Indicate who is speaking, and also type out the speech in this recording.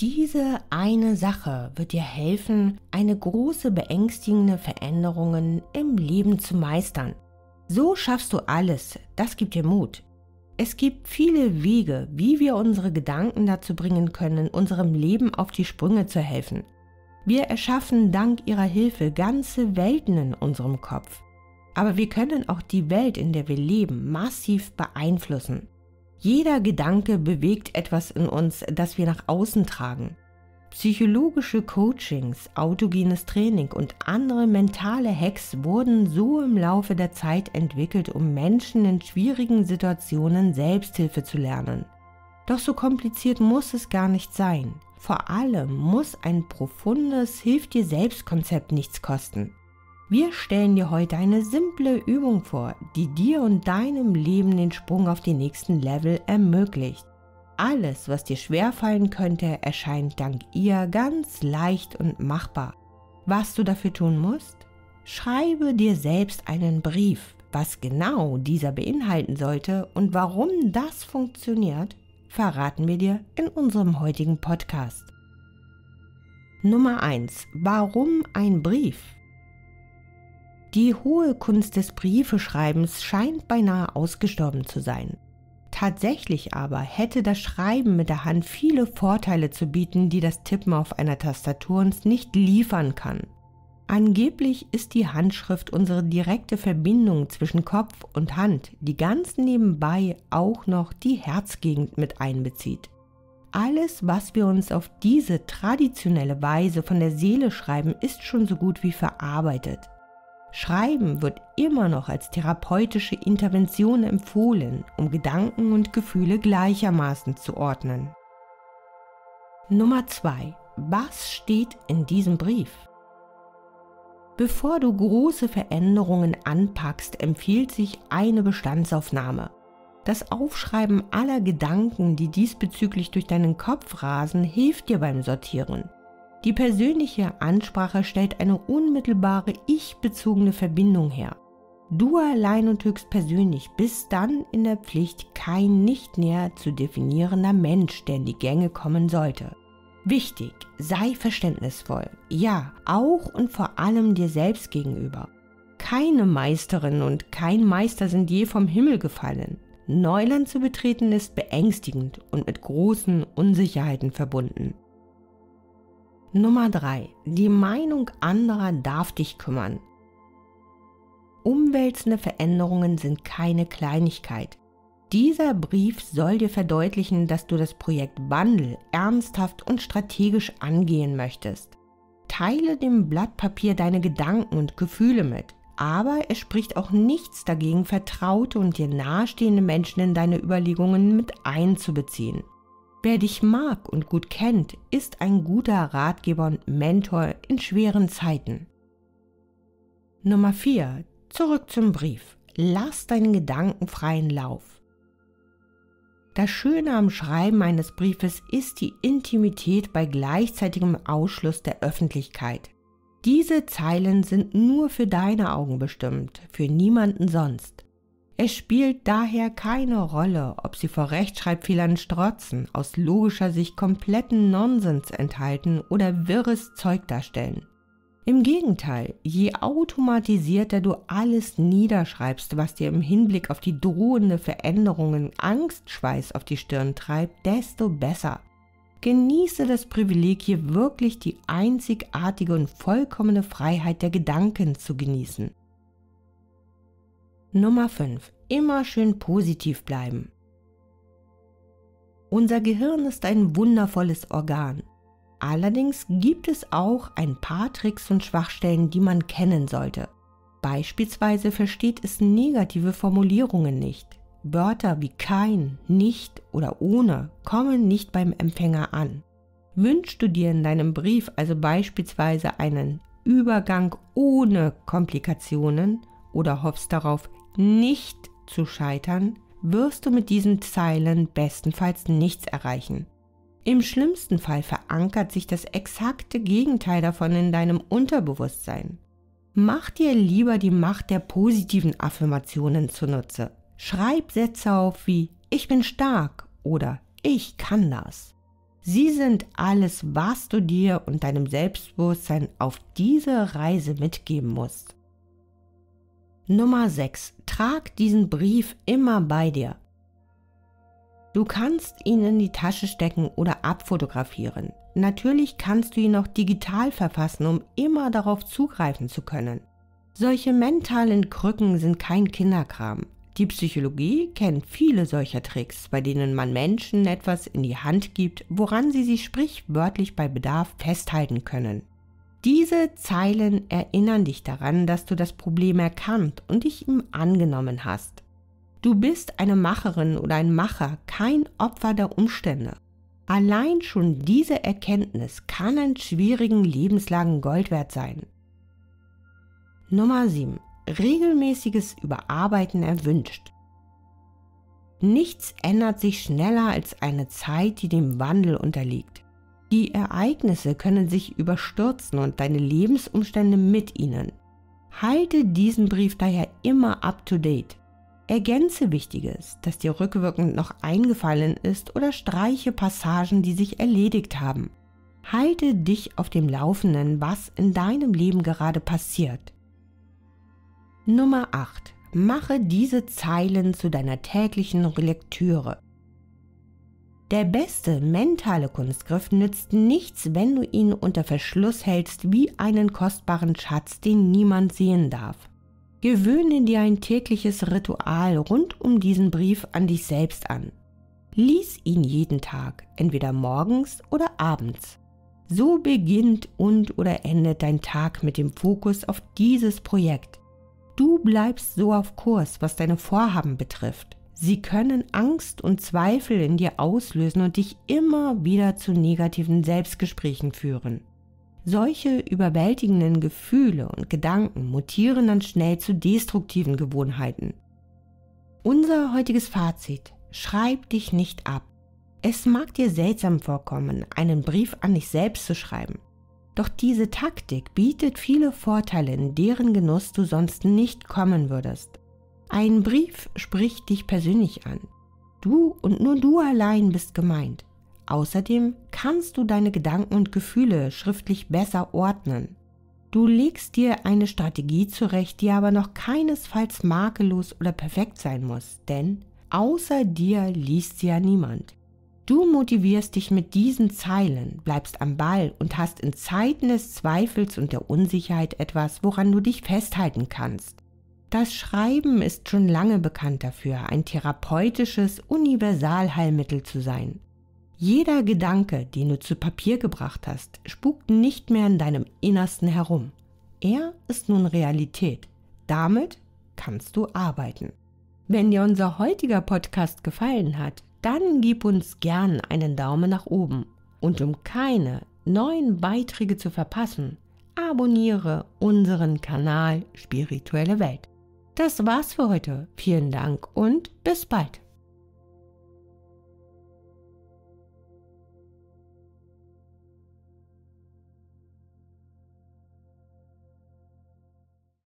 Speaker 1: Diese eine Sache wird dir helfen, eine große beängstigende Veränderungen im Leben zu meistern. So schaffst du alles, das gibt dir Mut. Es gibt viele Wege, wie wir unsere Gedanken dazu bringen können, unserem Leben auf die Sprünge zu helfen. Wir erschaffen dank ihrer Hilfe ganze Welten in unserem Kopf. Aber wir können auch die Welt, in der wir leben, massiv beeinflussen. Jeder Gedanke bewegt etwas in uns, das wir nach außen tragen. Psychologische Coachings, autogenes Training und andere mentale Hacks wurden so im Laufe der Zeit entwickelt, um Menschen in schwierigen Situationen Selbsthilfe zu lernen. Doch so kompliziert muss es gar nicht sein. Vor allem muss ein profundes Hilf dir selbst Konzept nichts kosten. Wir stellen dir heute eine simple Übung vor, die dir und deinem Leben den Sprung auf die nächsten Level ermöglicht. Alles, was dir schwerfallen könnte, erscheint dank ihr ganz leicht und machbar. Was du dafür tun musst? Schreibe dir selbst einen Brief. Was genau dieser beinhalten sollte und warum das funktioniert, verraten wir dir in unserem heutigen Podcast. Nummer 1. Warum ein Brief? Die hohe Kunst des Briefeschreibens scheint beinahe ausgestorben zu sein. Tatsächlich aber hätte das Schreiben mit der Hand viele Vorteile zu bieten, die das Tippen auf einer Tastatur uns nicht liefern kann. Angeblich ist die Handschrift unsere direkte Verbindung zwischen Kopf und Hand, die ganz nebenbei auch noch die Herzgegend mit einbezieht. Alles, was wir uns auf diese traditionelle Weise von der Seele schreiben, ist schon so gut wie verarbeitet. Schreiben wird immer noch als therapeutische Intervention empfohlen, um Gedanken und Gefühle gleichermaßen zu ordnen. Nummer 2. Was steht in diesem Brief? Bevor du große Veränderungen anpackst, empfiehlt sich eine Bestandsaufnahme. Das Aufschreiben aller Gedanken, die diesbezüglich durch deinen Kopf rasen, hilft dir beim Sortieren. Die persönliche Ansprache stellt eine unmittelbare ich-bezogene Verbindung her. Du allein und höchstpersönlich bist dann in der Pflicht, kein nicht näher zu definierender Mensch, der in die Gänge kommen sollte. Wichtig, sei verständnisvoll, ja, auch und vor allem dir selbst gegenüber. Keine Meisterin und kein Meister sind je vom Himmel gefallen. Neuland zu betreten ist beängstigend und mit großen Unsicherheiten verbunden. Nummer 3. Die Meinung anderer darf dich kümmern. Umwälzende Veränderungen sind keine Kleinigkeit. Dieser Brief soll dir verdeutlichen, dass du das Projekt Wandel ernsthaft und strategisch angehen möchtest. Teile dem Blatt Papier deine Gedanken und Gefühle mit, aber es spricht auch nichts dagegen, vertraute und dir nahestehende Menschen in deine Überlegungen mit einzubeziehen. Wer dich mag und gut kennt, ist ein guter Ratgeber und Mentor in schweren Zeiten. Nummer 4. Zurück zum Brief. Lass deinen Gedanken freien Lauf. Das Schöne am Schreiben eines Briefes ist die Intimität bei gleichzeitigem Ausschluss der Öffentlichkeit. Diese Zeilen sind nur für deine Augen bestimmt, für niemanden sonst. Es spielt daher keine Rolle, ob sie vor Rechtschreibfehlern strotzen, aus logischer Sicht kompletten Nonsens enthalten oder wirres Zeug darstellen. Im Gegenteil, je automatisierter du alles niederschreibst, was dir im Hinblick auf die drohende Veränderungen Angstschweiß auf die Stirn treibt, desto besser. Genieße das Privileg, hier wirklich die einzigartige und vollkommene Freiheit der Gedanken zu genießen. Nummer 5. Immer schön positiv bleiben. Unser Gehirn ist ein wundervolles Organ. Allerdings gibt es auch ein paar Tricks und Schwachstellen, die man kennen sollte. Beispielsweise versteht es negative Formulierungen nicht. Wörter wie kein, nicht oder ohne kommen nicht beim Empfänger an. Wünschst du dir in deinem Brief also beispielsweise einen Übergang ohne Komplikationen oder hoffst darauf, nicht zu scheitern, wirst du mit diesen Zeilen bestenfalls nichts erreichen. Im schlimmsten Fall verankert sich das exakte Gegenteil davon in deinem Unterbewusstsein. Mach dir lieber die Macht der positiven Affirmationen zunutze. Schreib Sätze auf wie Ich bin stark oder Ich kann das. Sie sind alles, was du dir und deinem Selbstbewusstsein auf diese Reise mitgeben musst. Nummer 6. Trag diesen Brief immer bei dir. Du kannst ihn in die Tasche stecken oder abfotografieren. Natürlich kannst du ihn auch digital verfassen, um immer darauf zugreifen zu können. Solche mentalen Krücken sind kein Kinderkram. Die Psychologie kennt viele solcher Tricks, bei denen man Menschen etwas in die Hand gibt, woran sie sich sprichwörtlich bei Bedarf festhalten können. Diese Zeilen erinnern dich daran, dass du das Problem erkannt und dich ihm angenommen hast. Du bist eine Macherin oder ein Macher, kein Opfer der Umstände. Allein schon diese Erkenntnis kann in schwierigen Lebenslagen Gold wert sein. Nummer 7. Regelmäßiges Überarbeiten erwünscht. Nichts ändert sich schneller als eine Zeit, die dem Wandel unterliegt. Die Ereignisse können sich überstürzen und deine Lebensumstände mit ihnen. Halte diesen Brief daher immer up-to-date. Ergänze Wichtiges, das dir rückwirkend noch eingefallen ist oder streiche Passagen, die sich erledigt haben. Halte dich auf dem Laufenden, was in deinem Leben gerade passiert. Nummer 8. Mache diese Zeilen zu deiner täglichen Lektüre. Der beste mentale Kunstgriff nützt nichts, wenn du ihn unter Verschluss hältst wie einen kostbaren Schatz, den niemand sehen darf. Gewöhne dir ein tägliches Ritual rund um diesen Brief an dich selbst an. Lies ihn jeden Tag, entweder morgens oder abends. So beginnt und oder endet dein Tag mit dem Fokus auf dieses Projekt. Du bleibst so auf Kurs, was deine Vorhaben betrifft. Sie können Angst und Zweifel in dir auslösen und dich immer wieder zu negativen Selbstgesprächen führen. Solche überwältigenden Gefühle und Gedanken mutieren dann schnell zu destruktiven Gewohnheiten. Unser heutiges Fazit. Schreib dich nicht ab. Es mag dir seltsam vorkommen, einen Brief an dich selbst zu schreiben. Doch diese Taktik bietet viele Vorteile, in deren Genuss du sonst nicht kommen würdest. Ein Brief spricht dich persönlich an. Du und nur du allein bist gemeint. Außerdem kannst du deine Gedanken und Gefühle schriftlich besser ordnen. Du legst dir eine Strategie zurecht, die aber noch keinesfalls makellos oder perfekt sein muss, denn außer dir liest sie ja niemand. Du motivierst dich mit diesen Zeilen, bleibst am Ball und hast in Zeiten des Zweifels und der Unsicherheit etwas, woran du dich festhalten kannst. Das Schreiben ist schon lange bekannt dafür, ein therapeutisches Universalheilmittel zu sein. Jeder Gedanke, den du zu Papier gebracht hast, spukt nicht mehr in deinem Innersten herum. Er ist nun Realität. Damit kannst du arbeiten. Wenn dir unser heutiger Podcast gefallen hat, dann gib uns gern einen Daumen nach oben. Und um keine neuen Beiträge zu verpassen, abonniere unseren Kanal Spirituelle Welt. Das war's für heute. Vielen Dank und bis bald.